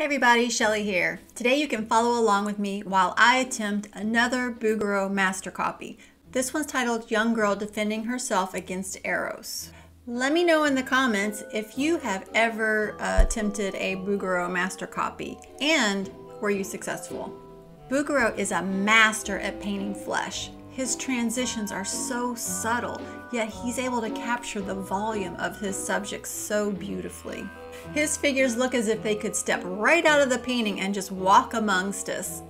Hey everybody, Shelly here. Today you can follow along with me while I attempt another Bouguereau master copy. This one's titled Young Girl Defending Herself Against Eros. Let me know in the comments if you have ever uh, attempted a Bouguereau master copy and were you successful? Bouguereau is a master at painting flesh. His transitions are so subtle, yet he's able to capture the volume of his subjects so beautifully. His figures look as if they could step right out of the painting and just walk amongst us.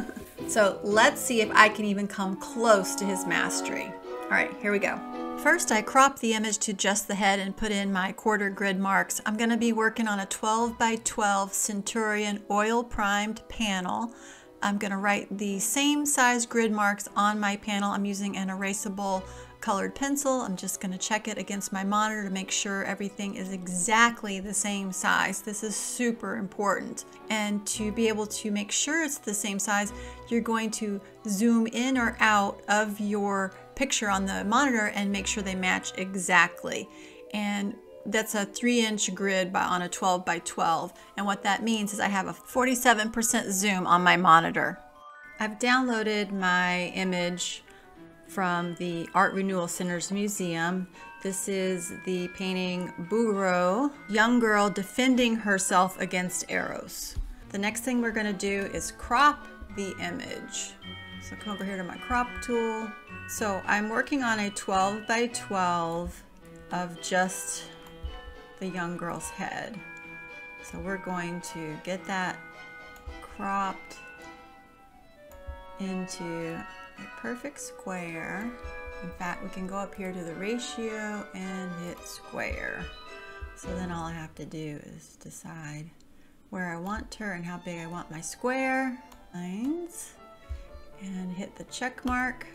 so let's see if I can even come close to his mastery. All right, here we go. First, I crop the image to just the head and put in my quarter grid marks. I'm going to be working on a 12 by 12 Centurion oil primed panel. I'm going to write the same size grid marks on my panel. I'm using an erasable colored pencil. I'm just going to check it against my monitor to make sure everything is exactly the same size. This is super important. And to be able to make sure it's the same size, you're going to zoom in or out of your picture on the monitor and make sure they match exactly. And that's a three inch grid by, on a 12 by 12. And what that means is I have a 47% zoom on my monitor. I've downloaded my image from the Art Renewal Center's museum. This is the painting Bouguereau, young girl defending herself against Eros. The next thing we're gonna do is crop the image. So come over here to my crop tool. So I'm working on a 12 by 12 of just the young girl's head. So we're going to get that cropped into perfect square. In fact, we can go up here to the ratio and hit square. So then all I have to do is decide where I want her and how big I want my square lines and hit the check mark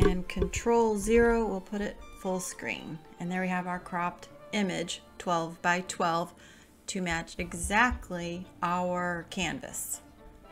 and control zero will put it full screen and there we have our cropped image 12 by 12 to match exactly our canvas.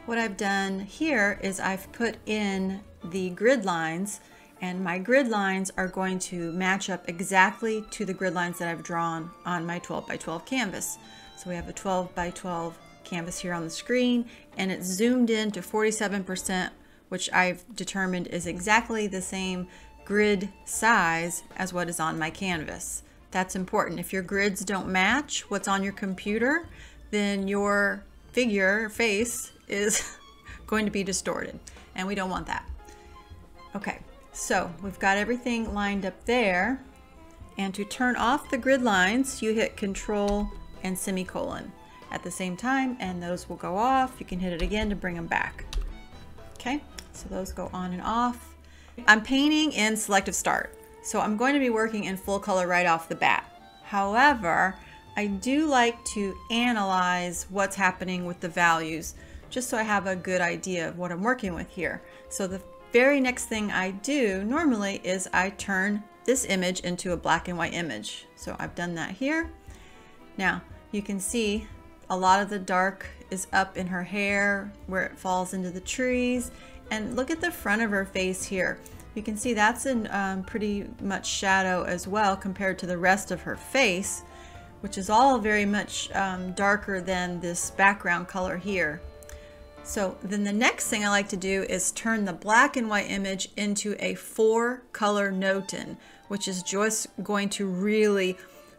What I've done here is I've put in the grid lines and my grid lines are going to match up exactly to the grid lines that I've drawn on my 12 by 12 canvas. So we have a 12 by 12 canvas here on the screen and it's zoomed in to 47% which I've determined is exactly the same grid size as what is on my canvas. That's important. If your grids don't match what's on your computer, then your figure, face, is going to be distorted. And we don't want that. Okay, so we've got everything lined up there. And to turn off the grid lines, you hit Control and semicolon at the same time, and those will go off. You can hit it again to bring them back. Okay, so those go on and off. I'm painting in Selective Start. So I'm going to be working in full color right off the bat. However, I do like to analyze what's happening with the values just so I have a good idea of what I'm working with here. So the very next thing I do normally is I turn this image into a black and white image. So I've done that here. Now you can see a lot of the dark is up in her hair where it falls into the trees and look at the front of her face here. You can see that's in um, pretty much shadow as well compared to the rest of her face, which is all very much um, darker than this background color here. So then the next thing I like to do is turn the black and white image into a four color Notan, which is just going to really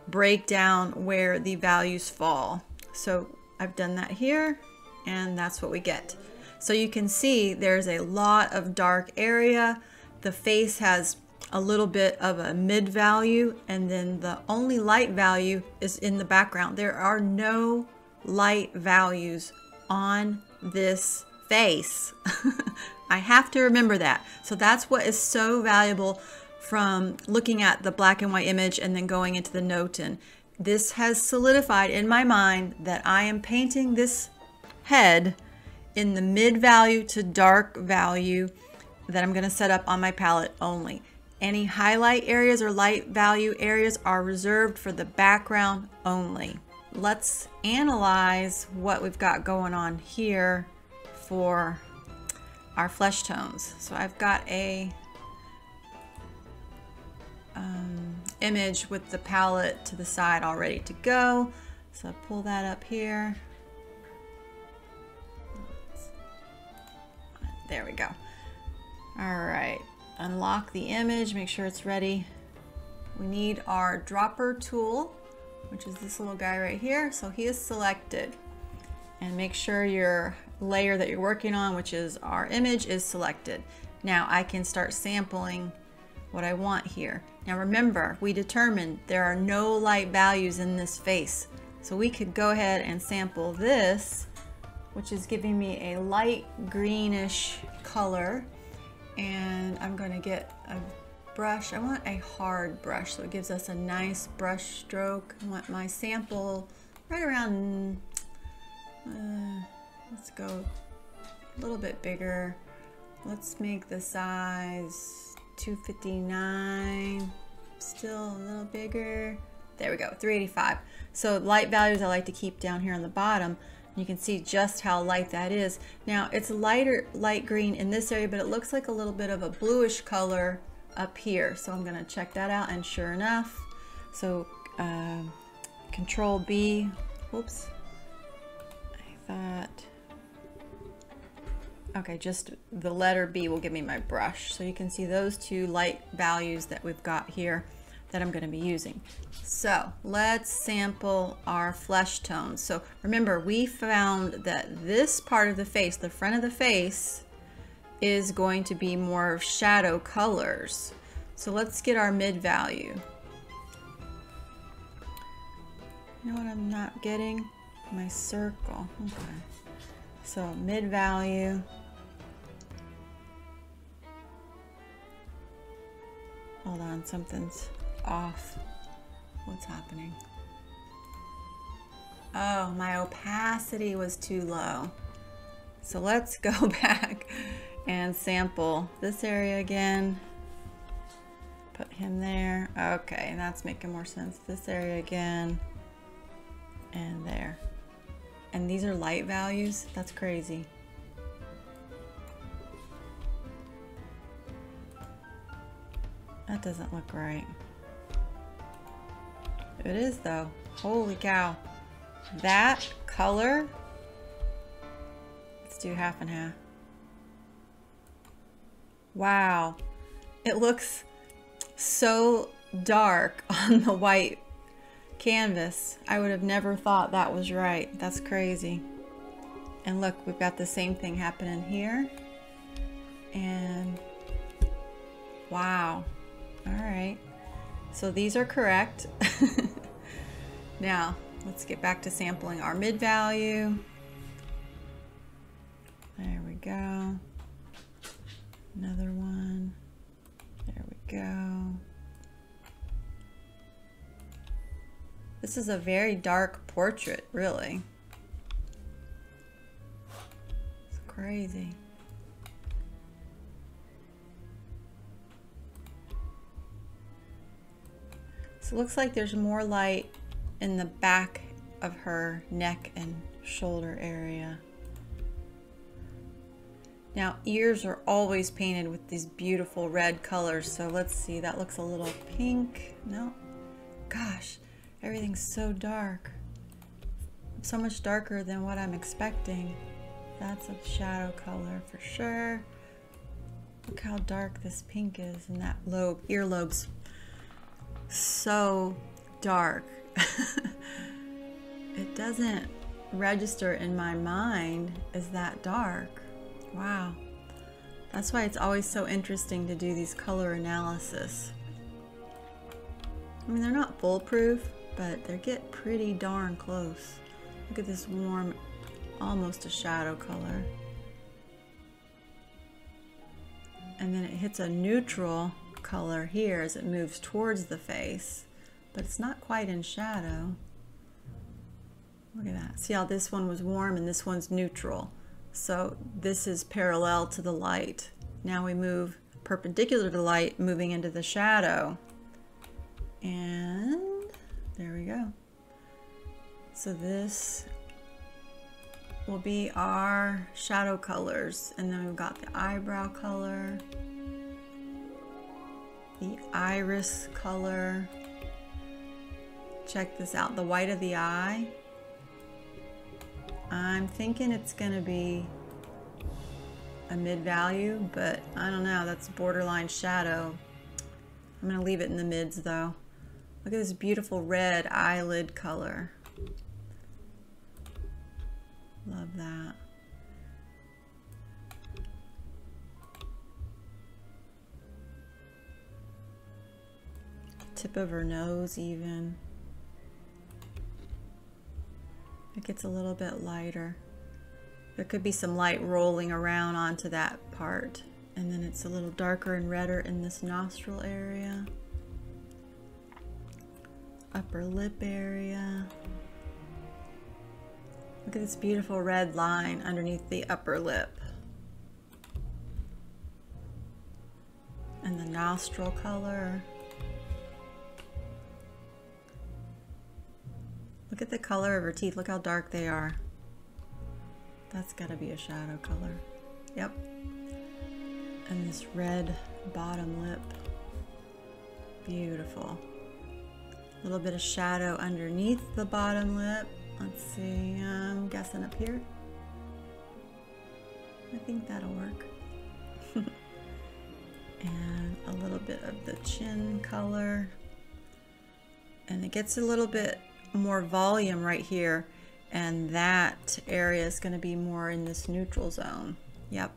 break down where the values fall. So I've done that here and that's what we get. So you can see there's a lot of dark area the face has a little bit of a mid value and then the only light value is in the background. There are no light values on this face. I have to remember that. So that's what is so valuable from looking at the black and white image and then going into the Notan. This has solidified in my mind that I am painting this head in the mid value to dark value that I'm going to set up on my palette only. Any highlight areas or light value areas are reserved for the background only. Let's analyze what we've got going on here for our flesh tones. So I've got a um, image with the palette to the side all ready to go. So I pull that up here. There we go. All right, unlock the image, make sure it's ready. We need our dropper tool, which is this little guy right here. So he is selected. And make sure your layer that you're working on, which is our image, is selected. Now I can start sampling what I want here. Now remember, we determined there are no light values in this face. So we could go ahead and sample this, which is giving me a light greenish color. And I'm gonna get a brush. I want a hard brush so it gives us a nice brush stroke. I want my sample right around, uh, let's go a little bit bigger. Let's make the size 259, still a little bigger. There we go, 385. So light values I like to keep down here on the bottom. You can see just how light that is. Now it's lighter, light green in this area, but it looks like a little bit of a bluish color up here. So I'm gonna check that out and sure enough, so uh, control B, whoops, I thought, okay, just the letter B will give me my brush. So you can see those two light values that we've got here that I'm going to be using. So let's sample our flesh tones. So remember, we found that this part of the face, the front of the face, is going to be more of shadow colors. So let's get our mid value. You know what I'm not getting? My circle. Okay. So mid value. Hold on, something's off. What's happening? Oh, my opacity was too low. So let's go back and sample this area again. Put him there. Okay, that's making more sense. This area again. And there. And these are light values? That's crazy. That doesn't look right. It is though. Holy cow. That color. Let's do half and half. Wow. It looks so dark on the white canvas. I would have never thought that was right. That's crazy. And look, we've got the same thing happening here. And wow. All right. So these are correct. now, let's get back to sampling our mid value. There we go. Another one. There we go. This is a very dark portrait, really. It's crazy. So it looks like there's more light in the back of her neck and shoulder area. Now ears are always painted with these beautiful red colors. So let's see, that looks a little pink. No, gosh, everything's so dark. So much darker than what I'm expecting. That's a shadow color for sure. Look how dark this pink is and that lobe, earlobe's so dark. it doesn't register in my mind as that dark. Wow. That's why it's always so interesting to do these color analysis. I mean, they're not foolproof, but they get pretty darn close. Look at this warm, almost a shadow color. And then it hits a neutral color here as it moves towards the face, but it's not quite in shadow. Look at that. See how this one was warm and this one's neutral. So this is parallel to the light. Now we move perpendicular to the light, moving into the shadow. And there we go. So this will be our shadow colors. And then we've got the eyebrow color, the iris color. Check this out, the white of the eye I'm thinking it's going to be a mid value, but I don't know, that's borderline shadow. I'm gonna leave it in the mids though. Look at this beautiful red eyelid color. Love that. Tip of her nose even. It gets a little bit lighter. There could be some light rolling around onto that part. And then it's a little darker and redder in this nostril area. Upper lip area. Look at this beautiful red line underneath the upper lip. And the nostril color. Look at the color of her teeth. Look how dark they are. That's got to be a shadow color. Yep. And this red bottom lip. Beautiful. A little bit of shadow underneath the bottom lip. Let's see, I'm guessing up here. I think that'll work. and a little bit of the chin color. And it gets a little bit more volume right here and that area is going to be more in this neutral zone. Yep.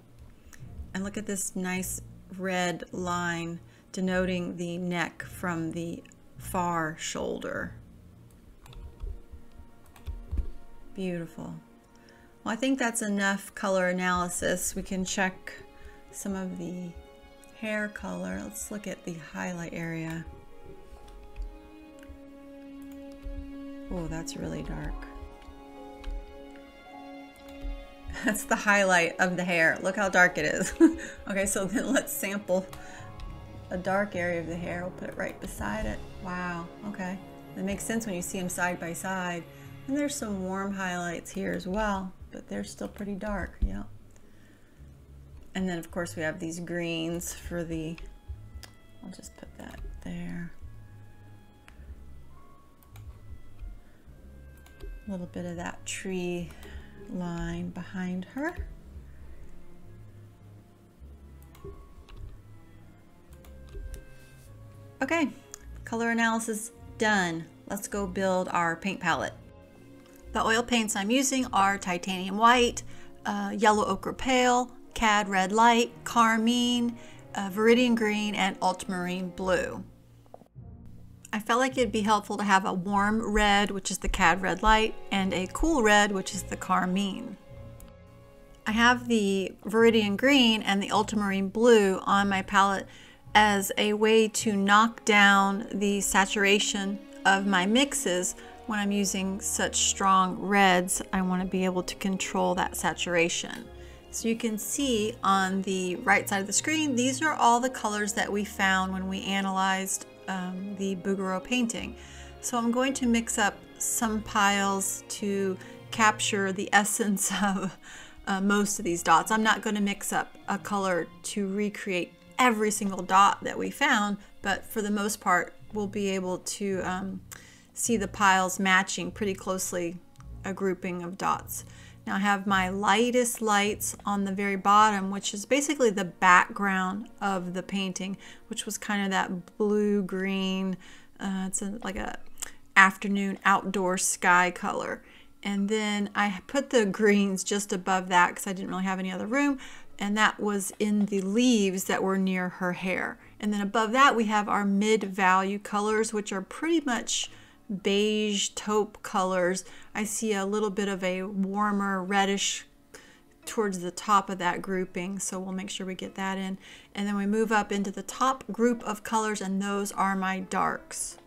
And look at this nice red line denoting the neck from the far shoulder. Beautiful. Well, I think that's enough color analysis. We can check some of the hair color. Let's look at the highlight area. Oh, that's really dark. That's the highlight of the hair. Look how dark it is. okay, so then let's sample a dark area of the hair. We'll put it right beside it. Wow, okay. That makes sense when you see them side by side. And there's some warm highlights here as well, but they're still pretty dark, yeah. And then of course we have these greens for the, I'll just put that A little bit of that tree line behind her. Okay, color analysis done. Let's go build our paint palette. The oil paints I'm using are titanium white, uh, yellow ochre pale, cad red light, carmine, uh, viridian green, and ultramarine blue. I felt like it'd be helpful to have a warm red, which is the cad red light, and a cool red, which is the carmine. I have the Viridian Green and the Ultramarine Blue on my palette as a way to knock down the saturation of my mixes when I'm using such strong reds. I want to be able to control that saturation. So you can see on the right side of the screen, these are all the colors that we found when we analyzed um, the Bouguereau painting. So I'm going to mix up some piles to capture the essence of uh, most of these dots. I'm not going to mix up a color to recreate every single dot that we found, but for the most part, we'll be able to um, see the piles matching pretty closely a grouping of dots. Now I have my lightest lights on the very bottom, which is basically the background of the painting, which was kind of that blue-green, uh, it's a, like a afternoon outdoor sky color. And then I put the greens just above that because I didn't really have any other room. And that was in the leaves that were near her hair. And then above that, we have our mid-value colors, which are pretty much beige taupe colors. I see a little bit of a warmer reddish towards the top of that grouping so we'll make sure we get that in. And then we move up into the top group of colors and those are my darks.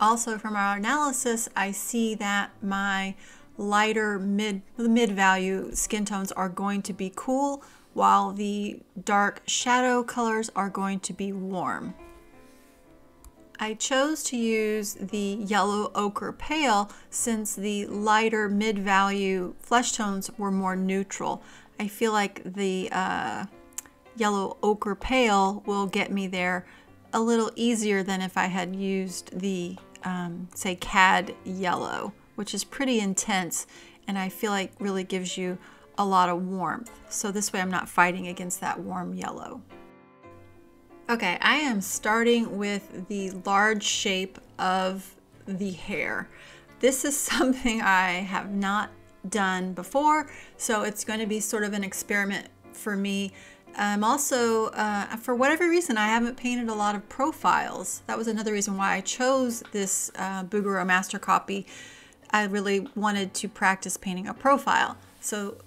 Also from our analysis I see that my lighter mid the mid value skin tones are going to be cool while the dark shadow colors are going to be warm I chose to use the yellow ochre pale since the lighter mid-value flesh tones were more neutral. I feel like the uh, yellow ochre pale will get me there a little easier than if I had used the, um, say, cad yellow, which is pretty intense and I feel like really gives you a lot of warmth. So this way I'm not fighting against that warm yellow. Okay, I am starting with the large shape of the hair. This is something I have not done before, so it's going to be sort of an experiment for me. I'm also, uh, for whatever reason, I haven't painted a lot of profiles. That was another reason why I chose this uh, Bouguereau master copy. I really wanted to practice painting a profile. So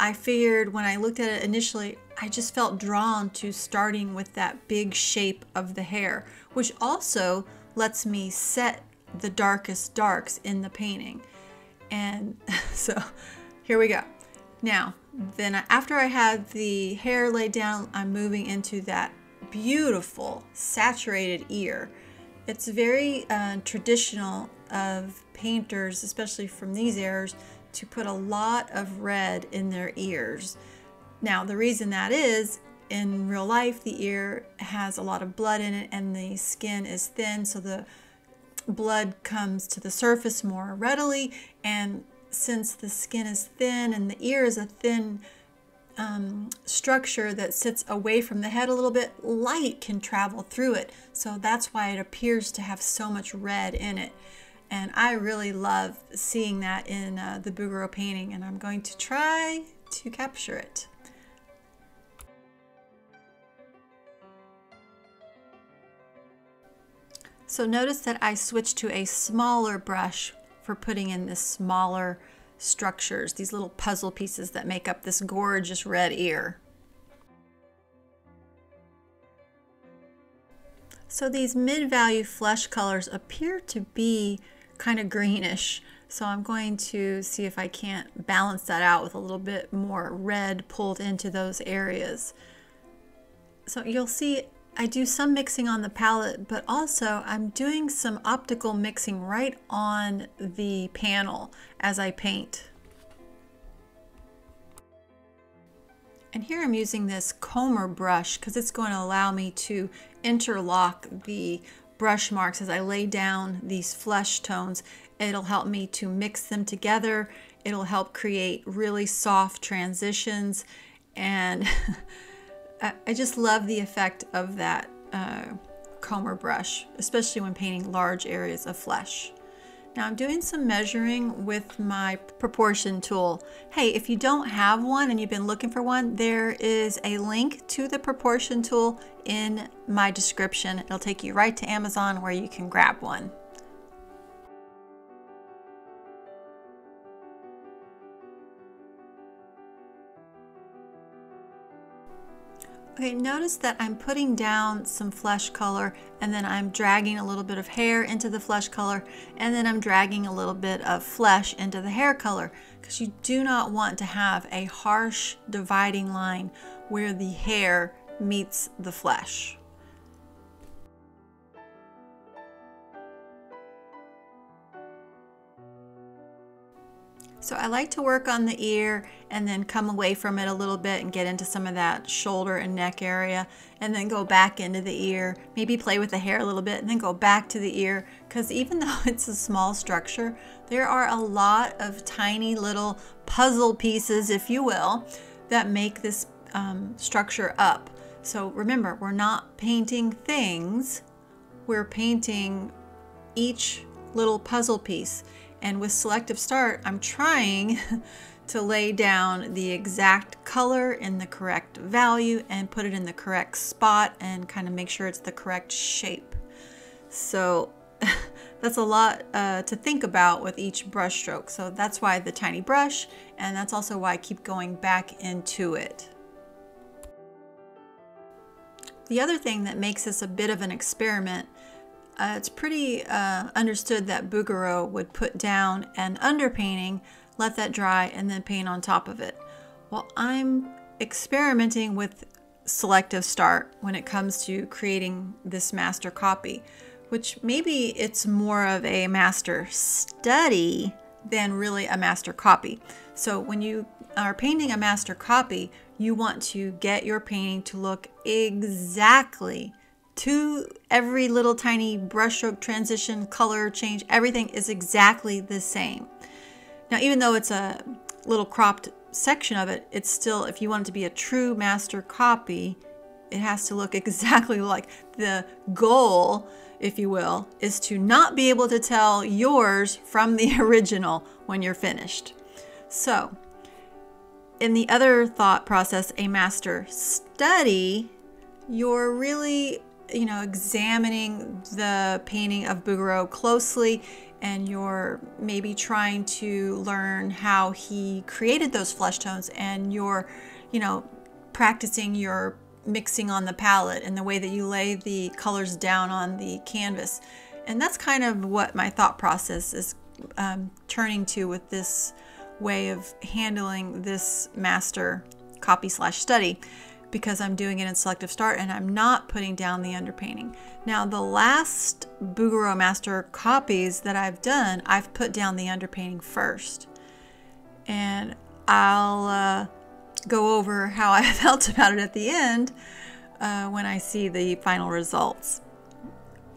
I figured when I looked at it initially, I just felt drawn to starting with that big shape of the hair, which also lets me set the darkest darks in the painting. And so here we go. Now, then after I had the hair laid down, I'm moving into that beautiful saturated ear. It's very uh, traditional of painters, especially from these eras, to put a lot of red in their ears. Now, the reason that is, in real life, the ear has a lot of blood in it and the skin is thin, so the blood comes to the surface more readily. And since the skin is thin and the ear is a thin um, structure that sits away from the head a little bit, light can travel through it. So that's why it appears to have so much red in it. And I really love seeing that in uh, the Bouguereau painting and I'm going to try to capture it. So notice that I switched to a smaller brush for putting in the smaller structures, these little puzzle pieces that make up this gorgeous red ear. So these mid-value flesh colors appear to be kind of greenish. So I'm going to see if I can't balance that out with a little bit more red pulled into those areas. So you'll see I do some mixing on the palette, but also I'm doing some optical mixing right on the panel as I paint. And here I'm using this comber brush because it's going to allow me to interlock the brush marks as I lay down these flesh tones. It'll help me to mix them together. It'll help create really soft transitions. And I just love the effect of that uh, comber brush, especially when painting large areas of flesh. Now I'm doing some measuring with my proportion tool. Hey, if you don't have one and you've been looking for one, there is a link to the proportion tool in my description. It'll take you right to Amazon where you can grab one. Okay, notice that I'm putting down some flesh color and then I'm dragging a little bit of hair into the flesh color and then I'm dragging a little bit of flesh into the hair color because you do not want to have a harsh dividing line where the hair meets the flesh. So I like to work on the ear and then come away from it a little bit and get into some of that shoulder and neck area and then go back into the ear, maybe play with the hair a little bit and then go back to the ear because even though it's a small structure, there are a lot of tiny little puzzle pieces, if you will, that make this um, structure up. So remember, we're not painting things, we're painting each little puzzle piece. And with selective start, I'm trying to lay down the exact color in the correct value and put it in the correct spot and kind of make sure it's the correct shape. So that's a lot uh, to think about with each brush stroke. So that's why the tiny brush, and that's also why I keep going back into it. The other thing that makes this a bit of an experiment uh, it's pretty uh, understood that Bouguereau would put down an underpainting, let that dry, and then paint on top of it. Well, I'm experimenting with selective start when it comes to creating this master copy, which maybe it's more of a master study than really a master copy. So when you are painting a master copy, you want to get your painting to look exactly to every little tiny brushstroke transition, color change, everything is exactly the same. Now, even though it's a little cropped section of it, it's still, if you want it to be a true master copy, it has to look exactly like the goal, if you will, is to not be able to tell yours from the original when you're finished. So, in the other thought process, a master study, you're really, you know, examining the painting of Bouguereau closely and you're maybe trying to learn how he created those flesh tones and you're, you know, practicing your mixing on the palette and the way that you lay the colors down on the canvas. And that's kind of what my thought process is um, turning to with this way of handling this master copy slash study because I'm doing it in selective start and I'm not putting down the underpainting. Now the last Bouguereau Master copies that I've done, I've put down the underpainting first. And I'll uh, go over how I felt about it at the end uh, when I see the final results.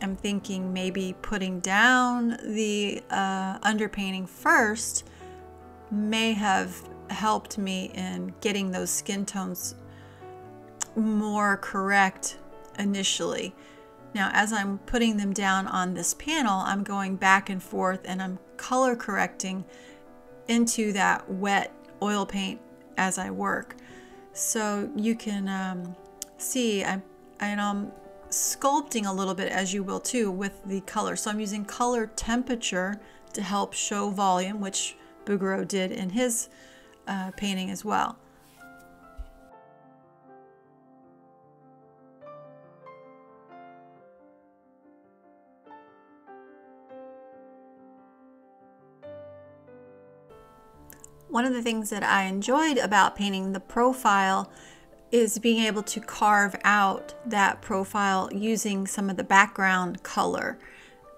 I'm thinking maybe putting down the uh, underpainting first may have helped me in getting those skin tones more correct initially. Now, as I'm putting them down on this panel, I'm going back and forth and I'm color correcting into that wet oil paint as I work. So you can um, see I'm, and I'm sculpting a little bit as you will too with the color. So I'm using color temperature to help show volume, which Bouguereau did in his uh, painting as well. One of the things that I enjoyed about painting the profile is being able to carve out that profile using some of the background color.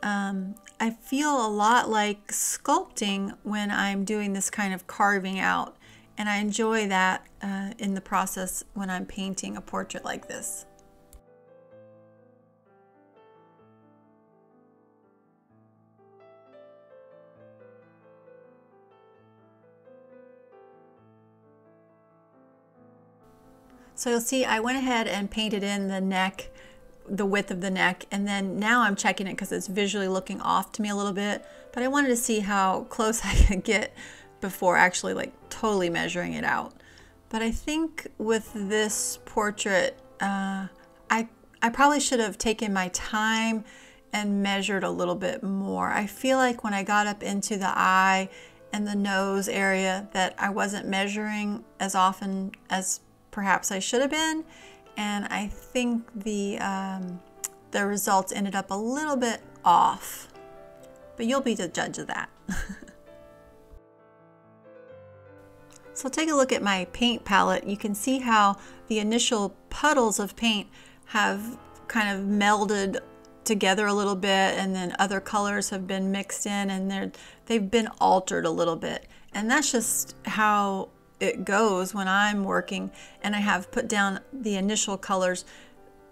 Um, I feel a lot like sculpting when I'm doing this kind of carving out, and I enjoy that uh, in the process when I'm painting a portrait like this. So you'll see I went ahead and painted in the neck, the width of the neck, and then now I'm checking it because it's visually looking off to me a little bit, but I wanted to see how close I could get before actually like totally measuring it out. But I think with this portrait, uh, I, I probably should have taken my time and measured a little bit more. I feel like when I got up into the eye and the nose area that I wasn't measuring as often as perhaps I should have been. And I think the, um, the results ended up a little bit off. But you'll be the judge of that. so take a look at my paint palette. You can see how the initial puddles of paint have kind of melded together a little bit and then other colors have been mixed in and they're they've been altered a little bit and that's just how it goes when I'm working and I have put down the initial colors.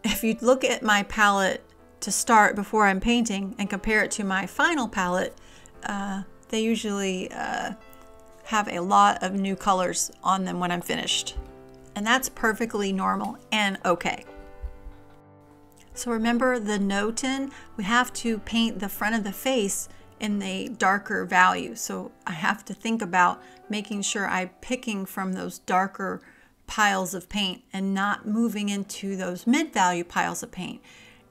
If you look at my palette to start before I'm painting and compare it to my final palette, uh, they usually uh, have a lot of new colors on them when I'm finished. And that's perfectly normal and okay. So remember the Notan, we have to paint the front of the face in a darker value. So I have to think about making sure I'm picking from those darker piles of paint and not moving into those mid-value piles of paint.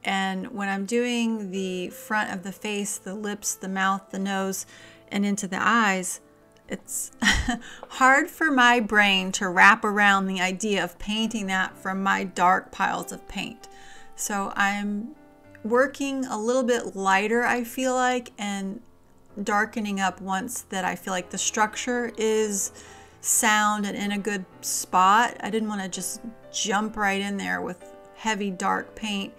And when I'm doing the front of the face, the lips, the mouth, the nose, and into the eyes, it's hard for my brain to wrap around the idea of painting that from my dark piles of paint. So I'm working a little bit lighter, I feel like, and darkening up once that I feel like the structure is sound and in a good spot. I didn't want to just jump right in there with heavy dark paint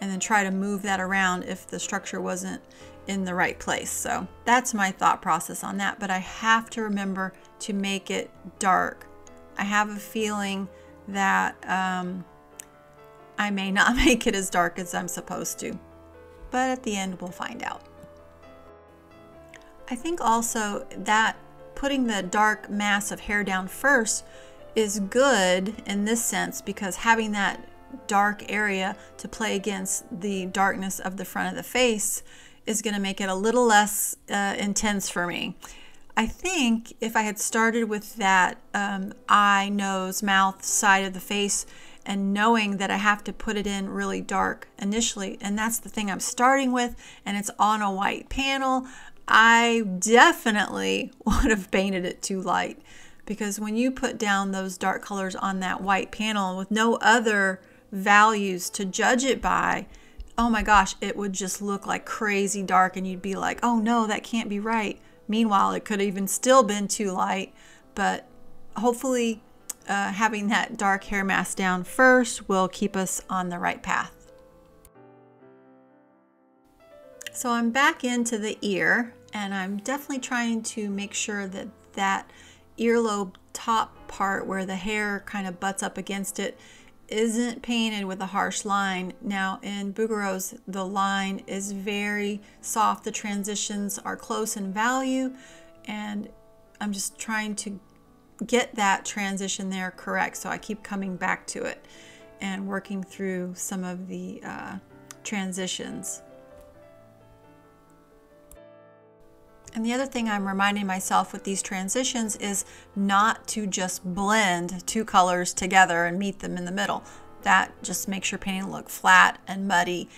and then try to move that around if the structure wasn't in the right place. So that's my thought process on that, but I have to remember to make it dark. I have a feeling that um, I may not make it as dark as I'm supposed to, but at the end we'll find out. I think also that putting the dark mass of hair down first is good in this sense because having that dark area to play against the darkness of the front of the face is going to make it a little less uh, intense for me. I think if I had started with that um, eye, nose, mouth side of the face and knowing that I have to put it in really dark initially, and that's the thing I'm starting with, and it's on a white panel, I definitely would have painted it too light because when you put down those dark colors on that white panel with no other values to judge it by, oh my gosh, it would just look like crazy dark and you'd be like, oh no, that can't be right. Meanwhile, it could have even still been too light, but hopefully uh, having that dark hair mask down first will keep us on the right path. So I'm back into the ear and I'm definitely trying to make sure that that earlobe top part where the hair kind of butts up against it isn't painted with a harsh line. Now in Bouguereau's, the line is very soft. The transitions are close in value and I'm just trying to get that transition there correct. So I keep coming back to it and working through some of the uh, transitions. And the other thing I'm reminding myself with these transitions is not to just blend two colors together and meet them in the middle. That just makes your painting look flat and muddy.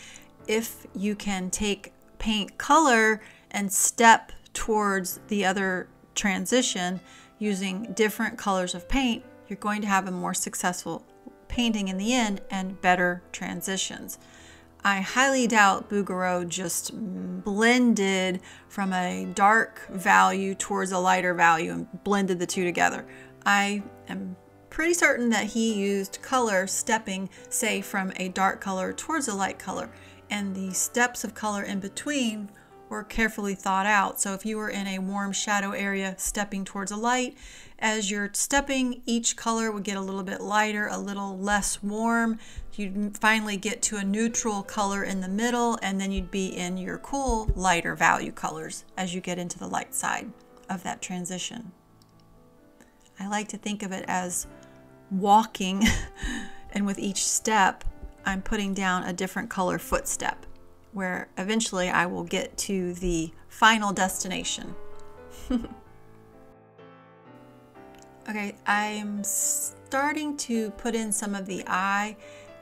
If you can take paint color and step towards the other transition using different colors of paint, you're going to have a more successful painting in the end and better transitions. I highly doubt Bouguereau just blended from a dark value towards a lighter value and blended the two together. I am pretty certain that he used color stepping, say, from a dark color towards a light color, and the steps of color in between were carefully thought out. So if you were in a warm shadow area stepping towards a light, as you're stepping, each color would get a little bit lighter, a little less warm. You'd finally get to a neutral color in the middle, and then you'd be in your cool, lighter value colors as you get into the light side of that transition. I like to think of it as walking, and with each step, I'm putting down a different color footstep where eventually I will get to the final destination. okay, I'm starting to put in some of the eye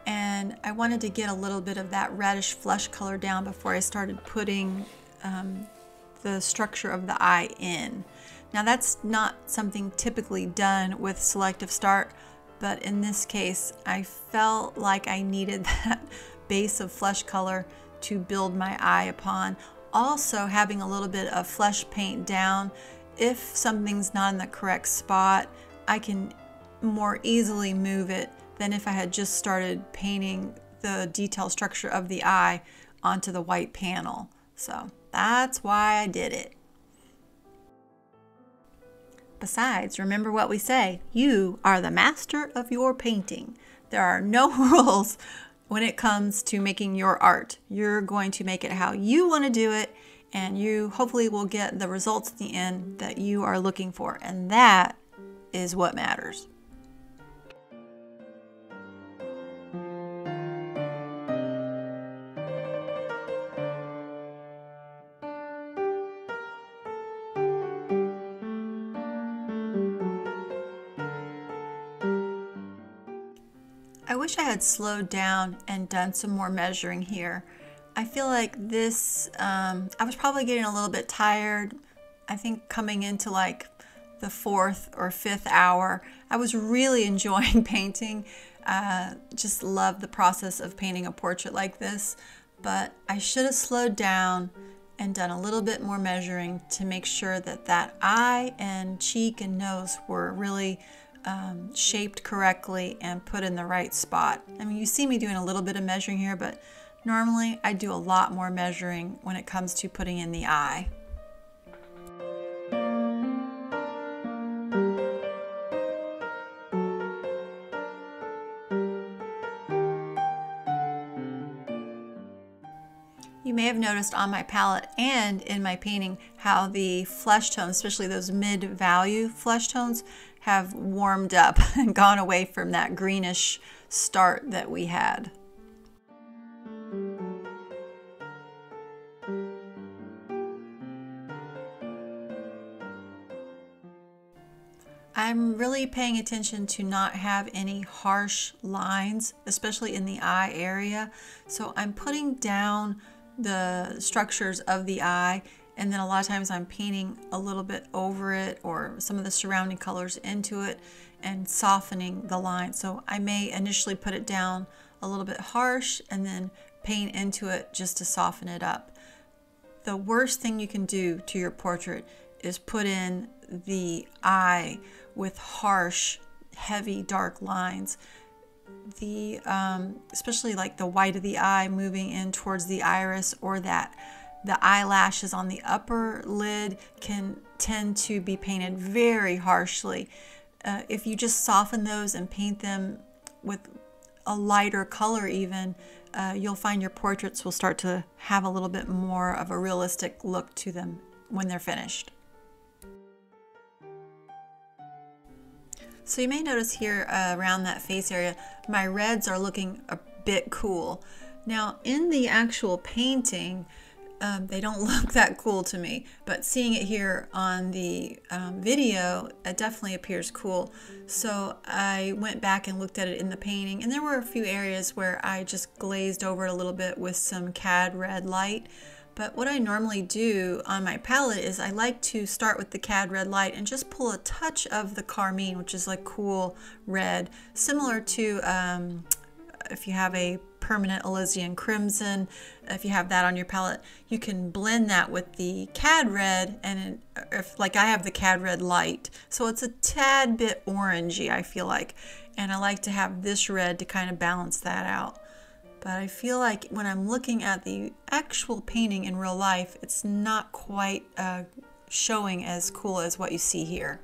and I wanted to get a little bit of that reddish flesh color down before I started putting um, the structure of the eye in. Now that's not something typically done with selective start, but in this case I felt like I needed that base of flesh color to build my eye upon. Also having a little bit of flesh paint down. If something's not in the correct spot, I can more easily move it than if I had just started painting the detail structure of the eye onto the white panel. So that's why I did it. Besides, remember what we say, you are the master of your painting. There are no rules when it comes to making your art. You're going to make it how you want to do it, and you hopefully will get the results at the end that you are looking for. And that is what matters. Had slowed down and done some more measuring here. I feel like this, um, I was probably getting a little bit tired. I think coming into like the fourth or fifth hour, I was really enjoying painting. Uh, just love the process of painting a portrait like this, but I should have slowed down and done a little bit more measuring to make sure that that eye and cheek and nose were really um, shaped correctly and put in the right spot. I mean, you see me doing a little bit of measuring here, but normally I do a lot more measuring when it comes to putting in the eye. You may have noticed on my palette and in my painting how the flesh tones, especially those mid-value flesh tones, have warmed up and gone away from that greenish start that we had. I'm really paying attention to not have any harsh lines, especially in the eye area. So I'm putting down the structures of the eye and then a lot of times I'm painting a little bit over it or some of the surrounding colors into it and softening the line. So I may initially put it down a little bit harsh and then paint into it just to soften it up. The worst thing you can do to your portrait is put in the eye with harsh, heavy, dark lines. The um, especially like the white of the eye moving in towards the iris or that the eyelashes on the upper lid can tend to be painted very harshly. Uh, if you just soften those and paint them with a lighter color even, uh, you'll find your portraits will start to have a little bit more of a realistic look to them when they're finished. So you may notice here uh, around that face area, my reds are looking a bit cool. Now in the actual painting, um, they don't look that cool to me, but seeing it here on the um, video, it definitely appears cool. So I went back and looked at it in the painting, and there were a few areas where I just glazed over it a little bit with some cad red light. But what I normally do on my palette is I like to start with the cad red light and just pull a touch of the carmine, which is like cool red, similar to um, if you have a permanent alizarin crimson, if you have that on your palette, you can blend that with the cad red and if like I have the cad red light. So it's a tad bit orangey, I feel like. And I like to have this red to kind of balance that out but I feel like when I'm looking at the actual painting in real life, it's not quite uh, showing as cool as what you see here.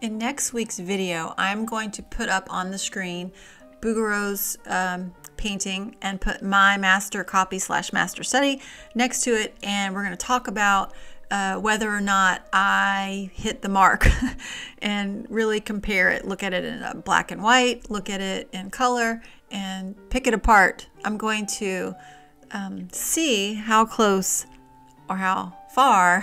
In next week's video, I'm going to put up on the screen Bouguereau's um, painting and put my master copy slash master study next to it and we're going to talk about uh, whether or not I hit the mark and really compare it. Look at it in black and white, look at it in color, and pick it apart. I'm going to um, see how close or how far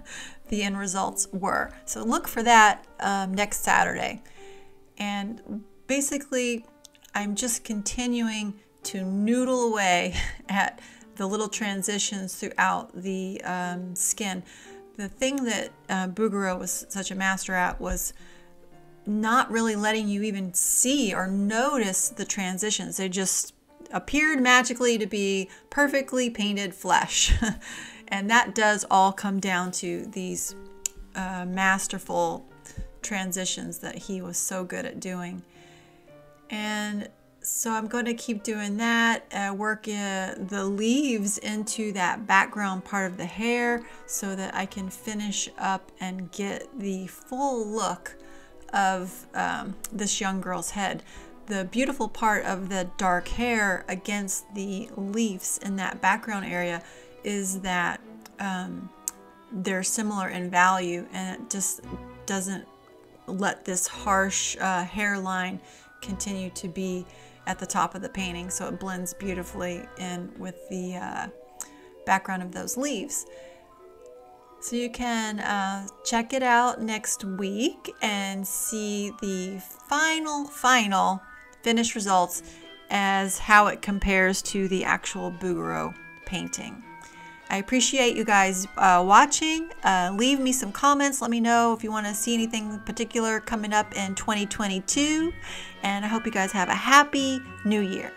the end results were. So look for that um, next Saturday. And basically, I'm just continuing to noodle away at the little transitions throughout the um, skin. The thing that uh, Bouguereau was such a master at was not really letting you even see or notice the transitions. They just appeared magically to be perfectly painted flesh. and that does all come down to these uh, masterful transitions that he was so good at doing. And so I'm going to keep doing that, uh, work uh, the leaves into that background part of the hair so that I can finish up and get the full look of um, this young girl's head. The beautiful part of the dark hair against the leaves in that background area is that um, they're similar in value and it just doesn't let this harsh uh, hairline continue to be at the top of the painting so it blends beautifully in with the uh, background of those leaves. So you can uh, check it out next week and see the final, final finished results as how it compares to the actual Bouguereau painting. I appreciate you guys uh, watching. Uh, leave me some comments. Let me know if you want to see anything particular coming up in 2022. And I hope you guys have a happy new year.